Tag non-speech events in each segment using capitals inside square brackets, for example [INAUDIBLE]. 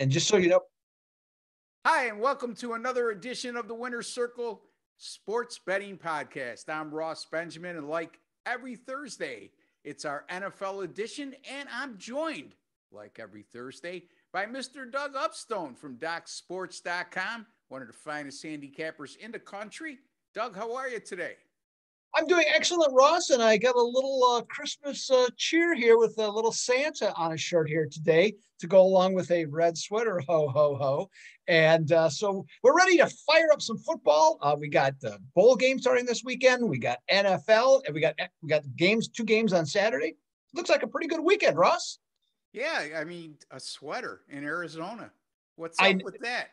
And just so you know, Hi, and welcome to another edition of the Winner's Circle Sports Betting Podcast. I'm Ross Benjamin, and like every Thursday, it's our NFL edition, and I'm joined, like every Thursday, by Mr. Doug Upstone from DocSports.com, one of the finest handicappers in the country. Doug, how are you today? I'm doing excellent, Ross, and I got a little uh, Christmas uh, cheer here with a little Santa on a shirt here today to go along with a red sweater. Ho, ho, ho. And uh, so we're ready to fire up some football. Uh, we got the bowl game starting this weekend. We got NFL, and we got we got games, two games on Saturday. Looks like a pretty good weekend, Ross. Yeah, I mean, a sweater in Arizona. What's up I, with that?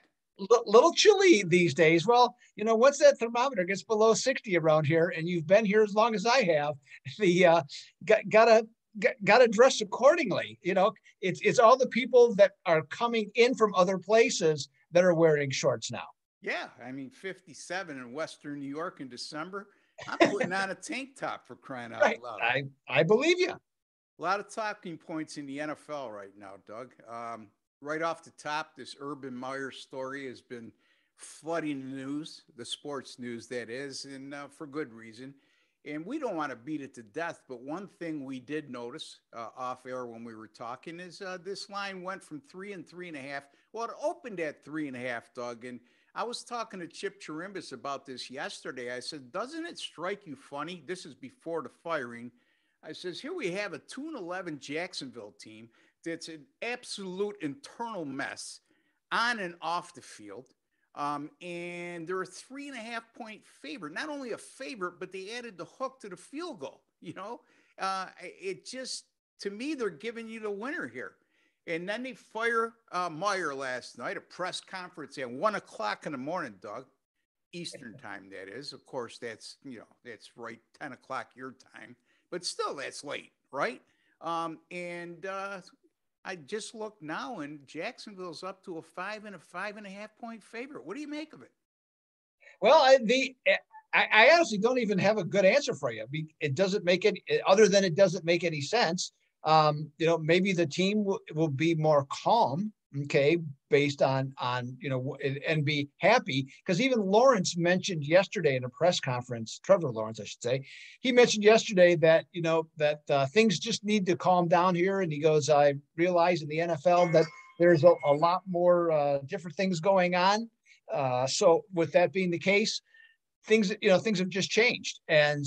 Little chilly these days. Well, you know, once that thermometer gets below 60 around here, and you've been here as long as I have, [LAUGHS] the uh, got, gotta gotta dress accordingly. You know, it's it's all the people that are coming in from other places that are wearing shorts now. Yeah, I mean, 57 in Western New York in December. I'm putting on a tank top for crying out right. loud. I I believe you. A lot of talking points in the NFL right now, Doug. Um, right off the top, this Urban Meyer story has been flooding the news, the sports news that is, and uh, for good reason. And we don't want to beat it to death, but one thing we did notice uh, off air when we were talking is uh, this line went from three and three and a half. Well, it opened at three and a half, Doug. And I was talking to Chip Chirimbus about this yesterday. I said, Doesn't it strike you funny? This is before the firing. I says, Here we have a 2 and 11 Jacksonville team that's an absolute internal mess on and off the field. Um, and they're a three and a half point favorite. Not only a favorite, but they added the hook to the field goal. [LAUGHS] You know, uh, it just to me they're giving you the winner here. And then they fire uh, Meyer last night, a press conference at one o'clock in the morning, Doug, Eastern [LAUGHS] time. That is, of course, that's you know that's right, ten o'clock your time, but still that's late, right? Um, and uh, I just looked now, and Jacksonville's up to a five and a five and a half point favorite. What do you make of it? Well, I, the I, I honestly don't even have a good answer for you. It doesn't make it other than it doesn't make any sense. Um, you know, maybe the team will, will be more calm okay based on on you know and be happy because even lawrence mentioned yesterday in a press conference trevor lawrence i should say he mentioned yesterday that you know that uh, things just need to calm down here and he goes i realize in the nfl that there's a, a lot more uh, different things going on. Uh, so with that being the case things you know things have just changed. And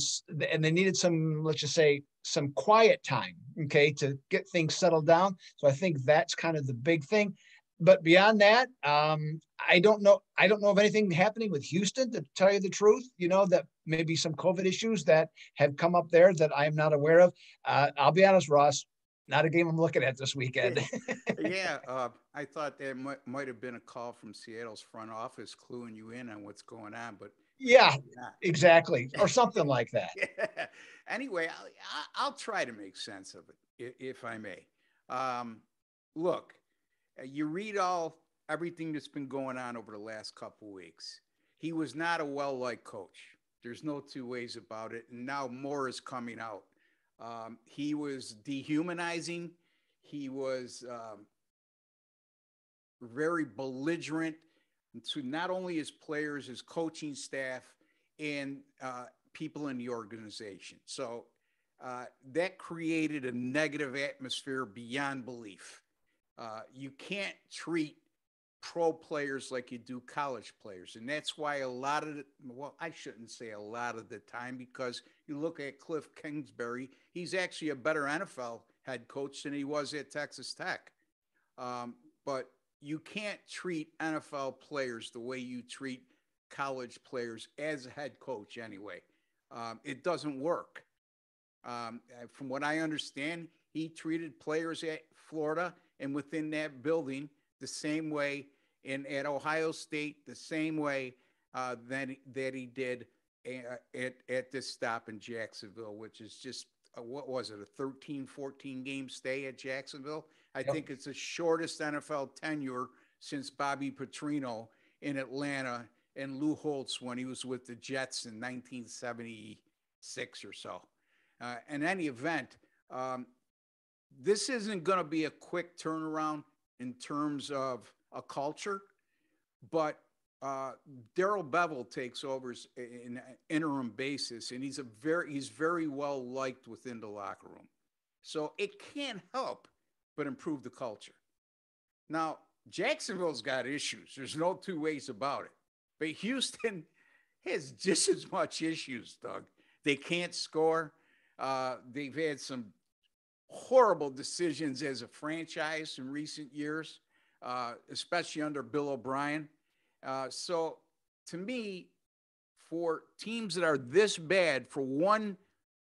and they needed some let's just say some quiet time okay to get things settled down. So i think that's kind of the big thing. But beyond that um, i don't know i don't know of anything happening with houston to tell you the truth you know that maybe some covid issues that have come up there that i am not aware of. Uh, i'll be honest ross not a game i'm looking at this weekend. [LAUGHS] Yeah uh, i thought there might, might have been a call from seattle's front office cluing you in on what's going on but yeah, exactly, or [LAUGHS] something like that. yeah. Anyway, I'll, I'll, try to make sense of it, if I may. Um, look, uh, you read all everything that's been going on over the last couple weeks. He was not a well-liked coach. There's no two ways about it. And now more is coming out. Um, he was dehumanizing. He was um, very belligerent to not only his players, his coaching staff, and uh, people in the organization. So uh, that created a negative atmosphere beyond belief. Uh, you can't treat pro players like you do college players. And that's why a lot of the, well, I shouldn't say a lot of the time because you look at Cliff Kingsbury, he's actually a better NFL head coach than he was at Texas Tech. Um, but you can't treat NFL players the way you treat college players as a head coach anyway. Um, it doesn't work. Um, from what I understand, he treated players at Florida and within that building the same way, and at Ohio State the same way uh, that that he did uh, at at this stop in Jacksonville, which is just uh, what was it a 13, 14 game stay at Jacksonville? I yep. think it's the shortest NFL tenure since Bobby Petrino in Atlanta and Lou Holtz when he was with the Jets in 1976 or so. Uh, in any event, um, this isn't going to be a quick turnaround. in terms of a culture, but uh, Darrell Bevell takes over in an interim basis, and he's a very he's very well liked within the locker room. So it can't help but improve the culture. Now, Jacksonville's got issues. There's no two ways about it. But Houston [LAUGHS] has just as much issues, Doug. They can't score. Uh, they've had some horrible decisions as a franchise in recent years, uh, especially under Bill O'Brien. Uh, so, to me, for teams that are this bad, for one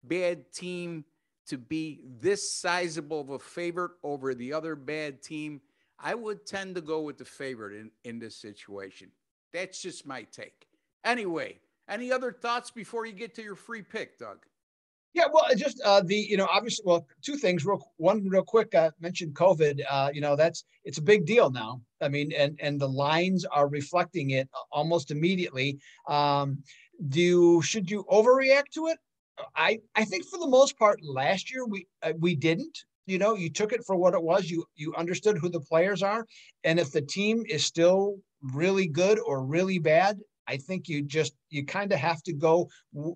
bad team to be this sizable of a favorite over the other bad team, I would tend to go with the favorite in, in this situation. That's just my take. Anyway, any other thoughts before you get to your free pick, Doug? Yeah, well, just uh, the you know obviously well two things real one real quick uh, mentioned COVID uh, you know that's it's a big deal now I mean and and the lines are reflecting it almost immediately um, do you, should you overreact to it I I think for the most part last year we uh, we didn't. You know you took it for what it was. You you understood who the players are. And if the team is still really good or really bad I think you just you kind of have to go,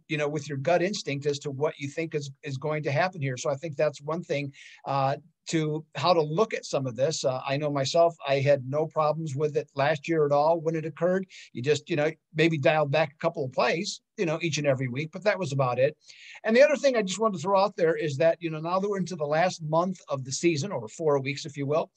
you know, with your gut instinct as to what you think is is going to happen here. So I think that's one thing uh, to how to look at some of this. Uh, I know myself, I had no problems with it last year at all when it occurred. You just, you know, maybe dialed back a couple of plays, you know, each and every week, but that was about it. And the other thing I just wanted to throw out there is that, you know, now that we're into the last month of the season, or four weeks, if you will,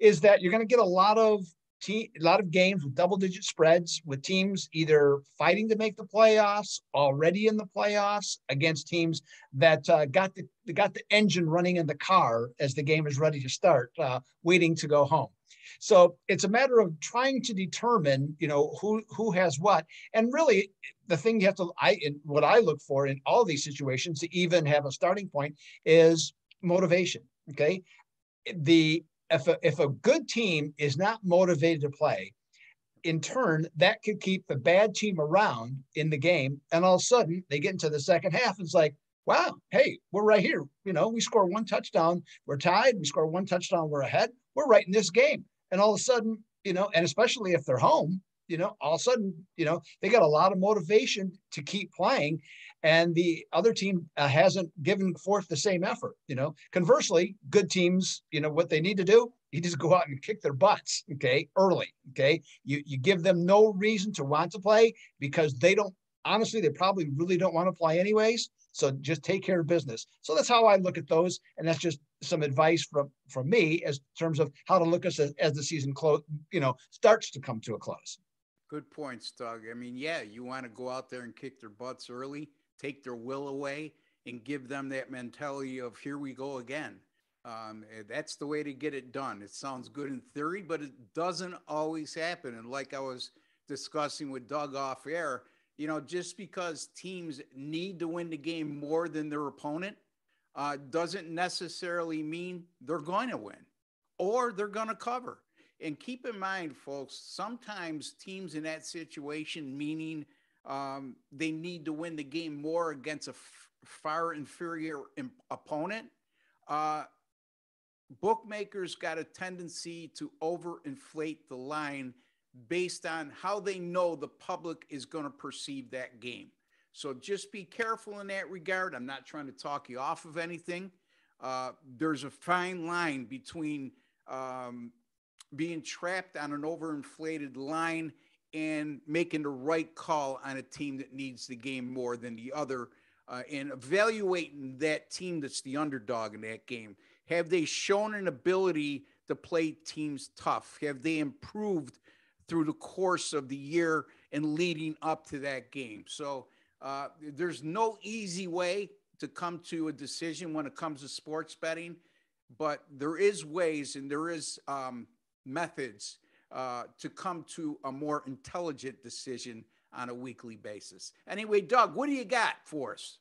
is that you're going to get a lot of a lot of games with double digit spreads with teams either fighting to make the playoffs, already in the playoffs, against teams that uh, got the got the engine running in the car as the game is ready to start, uh, waiting to go home. So it's a matter of trying to determine, you know, who who has what, and really the thing you have to I what I look for in all these situations to even have a starting point is motivation. Okay, the if a, if a good team is not motivated to play, in turn, that could keep the bad team around in the game. And all of a sudden, they get into the second half. And it's like, wow, hey, we're right here. You know, we score one touchdown, we're tied. We score one touchdown, we're ahead. We're right in this game. And all of a sudden, you know, and especially if they're home, you know, all of a sudden, you know, they got a lot of motivation to keep playing and the other team uh, hasn't given forth the same effort. You know, conversely, good teams, you know, what they need to do, you just go out and kick their butts. Okay, early. Okay, you you give them no reason to want to play because they don't. Honestly, they probably really don't want to play anyways. So just take care of business. So that's how I look at those, and that's just some advice from from me as terms of how to look at as, as the season close, you know, starts to come to a close. Good points, Doug. I mean, yeah, you want to go out there and kick their butts early take their will away and give them that mentality of here we go again. Um, eh, that's the way to get it done. It sounds good in theory, but it doesn't always happen. And like I was discussing with Doug off air, you know, just because teams need to win the game more than their opponent uh, doesn't necessarily mean they're going to win or they're going to cover. And keep in mind, folks, sometimes teams in that situation, meaning um, they need to win the game more against a f- far inferior imp- opponent. Uh, bookmakers got a tendency to overinflate the line based on how they know the public is going to perceive that game. So just be careful in that regard. I'm not trying to talk you off of anything. Uh, there's a fine line between um, being trapped on an overinflated line and making the right call on a team that needs the game more than the other uh, and evaluating that team that's the underdog in that game. Have they shown an ability to play teams tough? Have they improved through the course of the year and leading up to that game? So uh, there's no easy way to come to a decision when it comes to sports betting, but there is ways and there is um, methods uh, to come to a more intelligent decision on a weekly basis. Anyway, Doug, what do you got for us?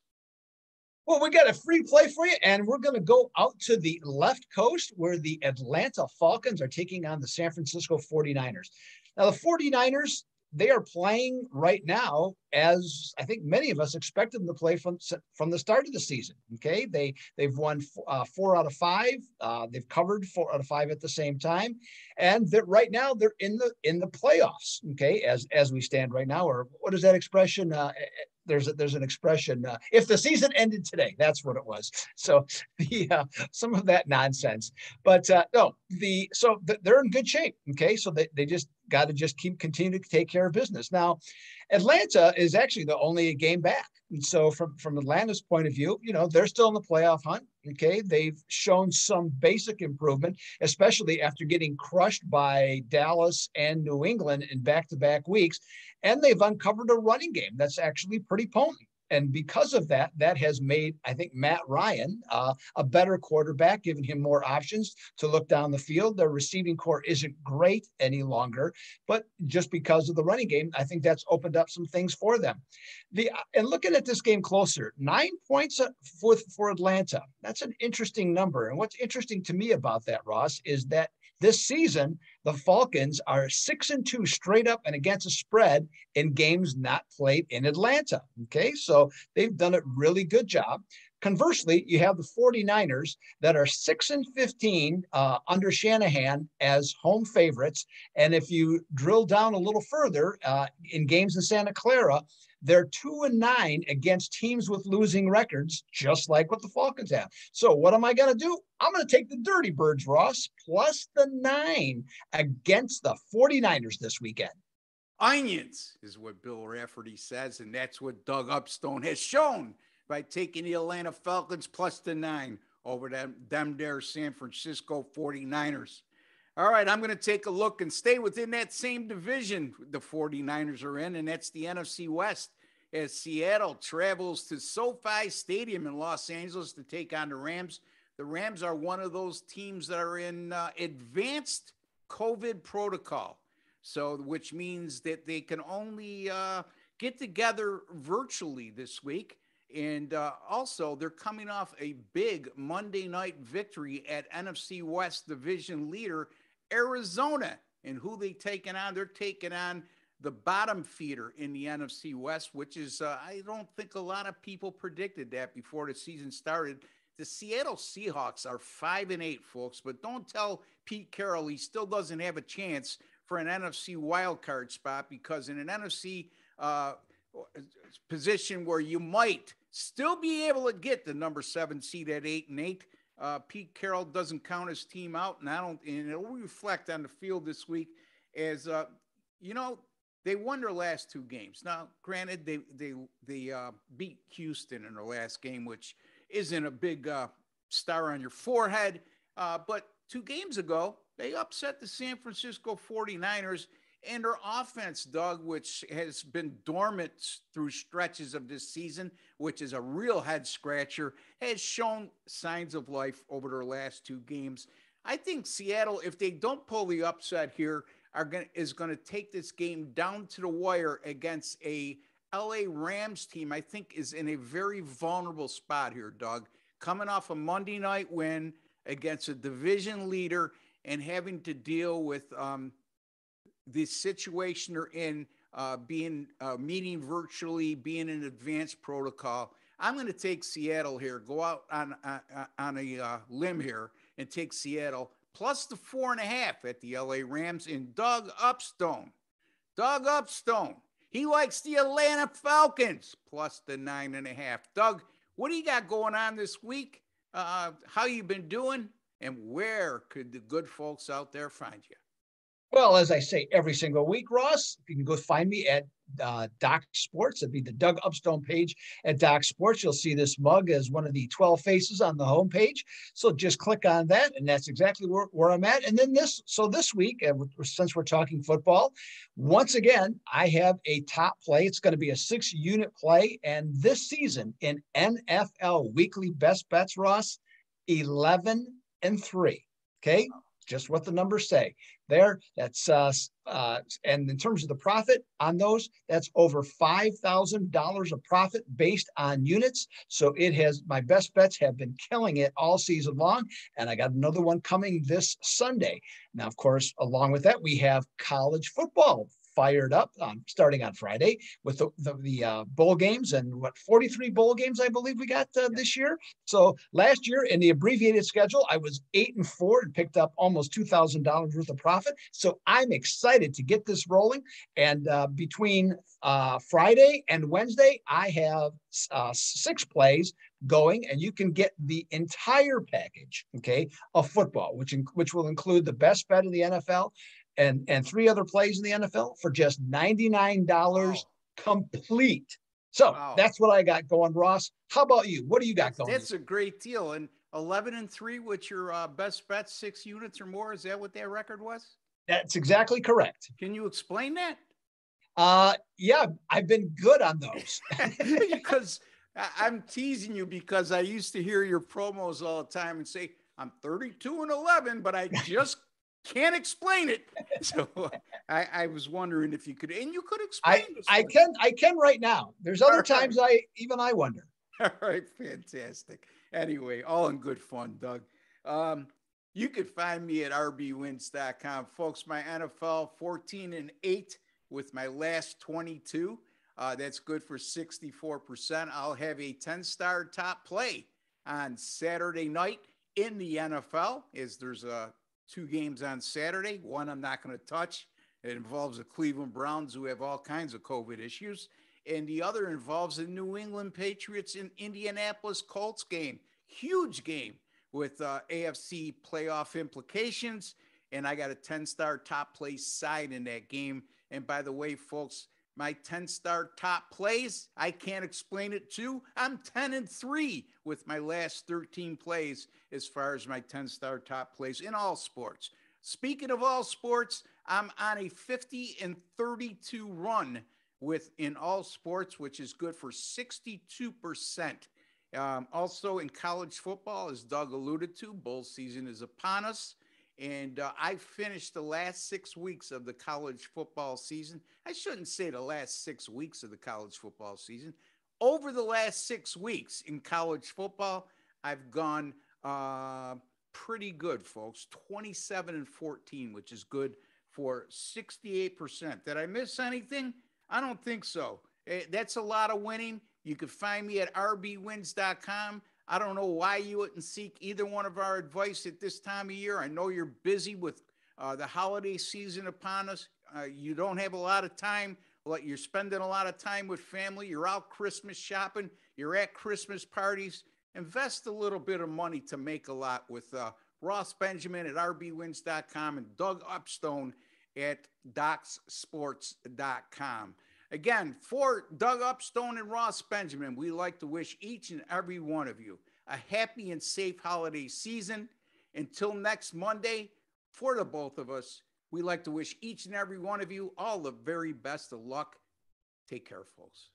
Well, we got a free play for you, and we're going to go out to the left coast where the Atlanta Falcons are taking on the San Francisco 49ers. Now, the 49ers, they are playing right now as I think many of us expected them to play from from the start of the season. Okay, they they've won uh, four out of five. Uh, they've covered four out of five at the same time, and that right now they're in the in the playoffs. Okay, as as we stand right now, or what is that expression? Uh, there's a, there's an expression uh, if the season ended today. That's what it was. [LAUGHS] So the uh, some of that nonsense. But uh, no the so th- they're in good shape okay? So they, they just got to just keep continue to take care of business. Now atlanta is actually the only game back. And so from from atlanta's point of view you know they're still in the playoff hunt okay they've shown some basic improvement especially after getting crushed by dallas and new england in back-to-back weeks and they've uncovered a running game that's actually pretty potent. And because of that, that has made, I think, Matt Ryan uh, a better quarterback, giving him more options to look down the field. Their receiving corps isn't great any longer, but just because of the running game, I think that's opened up some things for them. The and looking at this game closer, nine points for for Atlanta. That's an interesting number. And what's interesting to me about that, Ross, is that this season, the Falcons are six and two straight up and against a spread in games not played in Atlanta. Okay, so they've done a really good job. Conversely, you have the 49ers that are 6 and 15 uh, under Shanahan as home favorites. And if you drill down a little further uh, in games in Santa Clara, they're two and nine against teams with losing records, just like what the Falcons have. So, what am I going to do? I'm going to take the Dirty Birds, Ross, plus the nine against the 49ers this weekend. Onions is what Bill Raftery says, and that's what Doug Upstone has shown by taking the Atlanta Falcons plus the nine over them, them there San Francisco 49ers. All right, I'm going to take a look and stay within that same division the 49ers are in, and that's the NFC West. As Seattle travels to SoFi Stadium in Los Angeles to take on the Rams. The Rams are one of those teams that are in uh, advanced COVID protocol. So, which means that they can only uh, get together virtually this week. And uh, also, they're coming off a big Monday night victory at NFC West division leader Arizona. And who they taking on? They're taking on the bottom feeder in the NFC West, which is, uh, I don't think a lot of people predicted that before the season started. The Seattle Seahawks are five and eight, folks, but don't tell Pete Carroll he still doesn't have a chance for an NFC wildcard spot because in an NFC uh, position where you might still be able to get the number seven seed at eight and eight, uh, Pete Carroll doesn't count his team out, and I don't, and it'll reflect on the field this week as uh, you know they won their last two games. Now, granted, they they they uh, beat Houston in their last game, which isn't a big uh, star on your forehead, uh, but two games ago they upset the San Francisco 49ers and their offense, Doug, which has been dormant through stretches of this season, which is a real head scratcher, has shown signs of life over their last two games. I think Seattle, if they don't pull the upset here, are going is going to take this game down to the wire against a LA Rams team. I think is in a very vulnerable spot here, Doug. Coming off a Monday night win against a division leader and having to deal with um, the situation they're in, uh, being uh, meeting virtually, being in advanced protocol. I'm going to take Seattle here. Go out on uh, on a uh, limb here and take Seattle plus the four and a half at the LA Rams in Doug Upstone. Doug Upstone. He likes the Atlanta Falcons plus the nine and a half. Doug, what do you got going on this week? Uh, how you been doing? And where could the good folks out there find you? Well, as I say every single week, Ross, you can go find me at uh, Doc Sports. It'd be the Doug Upstone page at Doc Sports. You'll see this mug as one of the 12 faces on the homepage. So just click on that, and that's exactly where, where I'm at. And then this, so this week, uh, since we're talking football, once again, I have a top play. It's going to be a six unit play. And this season in NFL weekly best bets, Ross, 11 and three. Okay just what the numbers say there. That's uh, uh, and in terms of the profit on those, that's over five thousand dollars of profit based on units. So it has my best bets have been killing it all season long, and I got another one coming this Sunday. Now, of course, along with that, we have college football fired up um, starting on Friday with the, the, the uh, bowl games and what 43 bowl games I believe we got uh, this year. So last year in the abbreviated schedule, I was eight and four and picked up almost two thousand dollars worth of profit. So I'm excited to get this rolling. And uh, between uh, Friday and Wednesday, I have uh, six plays going, and you can get the entire package, okay, of football, which in, which will include the best bet in the NFL and and three other plays in the NFL for just ninety nine dollars wow. complete. So wow. that's what I got going, Ross. How about you? What do you got going? That's a great deal. And eleven and three, with your uh, best bet, six units or more. Is that what that record was? That's exactly correct. Can you explain that? Uh, yeah, I've been good on those. [LAUGHS] [LAUGHS] because I'm teasing you because I used to hear your promos all the time and say, I'm 32 and 11, but I [LAUGHS] just can't explain it. [LAUGHS] So I, I, was wondering if you could, and you could explain. I, I can, I can right now. There's other right. times I even I wonder. [LAUGHS] All right, fantastic. Anyway, all in good fun, Doug. Um, you could find me at rbwins.com, folks. My NFL 14 and 8 with my last 22. Uh, that's good for 64%. I'll have a 10 star top play on Saturday night in the NFL, as there's uh, two games on Saturday. One I'm not going to touch. It involves the Cleveland Browns, who have all kinds of COVID issues. And the other involves the New England Patriots in Indianapolis Colts game. Huge game with uh, AFC playoff implications. And I got a 10 star top place side in that game. And by the way, folks, my 10 star top plays, I can't explain it too. I'm 10 and 3 with my last 13 plays as far as my 10 star top plays in all sports. Speaking of all sports, I'm on a 50 and 32 run with in all sports, which is good for 62%. Um, also in college football, as Doug alluded to, bowl season is upon us. And uh, I finished the last six weeks of the college football season. I shouldn't say the last six weeks of the college football season. Over the last six weeks in college football, I've gone uh, pretty good, folks 27 and 14, which is good for 68%. Did I miss anything? I don't think so. Eh, that's a lot of winning. You can find me at rbwins.com. I don't know why you wouldn't seek either one of our advice at this time of year. I know you're busy with uh, the holiday season upon us. Uh, you don't have a lot of time. You're spending a lot of time with family. You're out Christmas shopping. You're at Christmas parties. Invest a little bit of money to make a lot with uh, Ross Benjamin at rbwins.com and Doug Upstone at docsports.com. Again, for Doug Upstone and Ross Benjamin, we like to wish each and every one of you a happy and safe holiday season. Until next Monday, for the both of us, we like to wish each and every one of you all the very best of luck. Take care, folks.